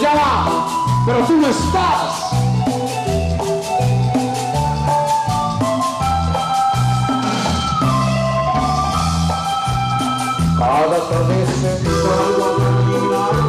ya va, pero tú no estás. Cada tarde se salva la vida.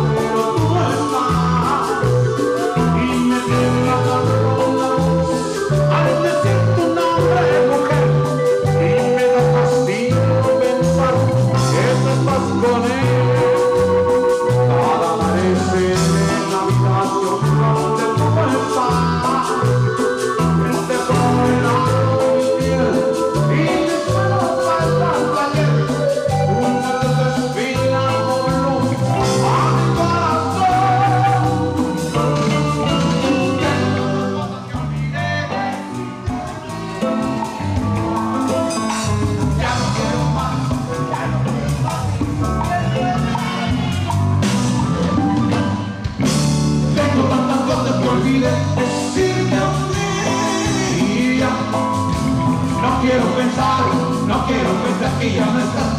Piano.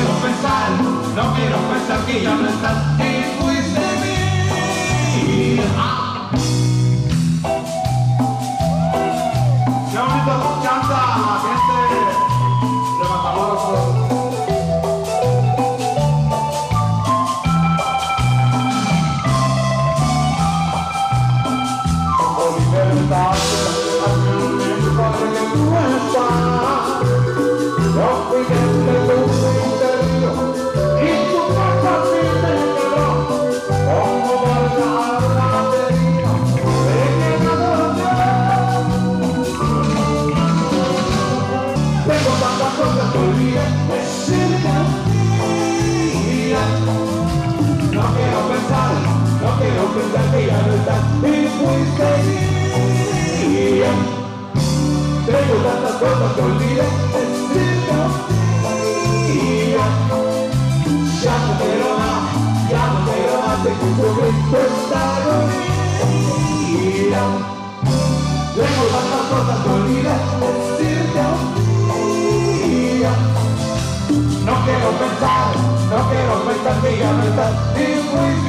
quiero pensar, no quiero pensar que ya no estás. no pensaste ya no está y fuiste mía. Tengo tantas cosas que olvidé, mía. Ya no quiero más, ya no quiero más, te escucho grito esta agonía. Tengo tantas cosas que olvidé, mía. No quiero pensar, no quiero pensar que ya no estás y fuiste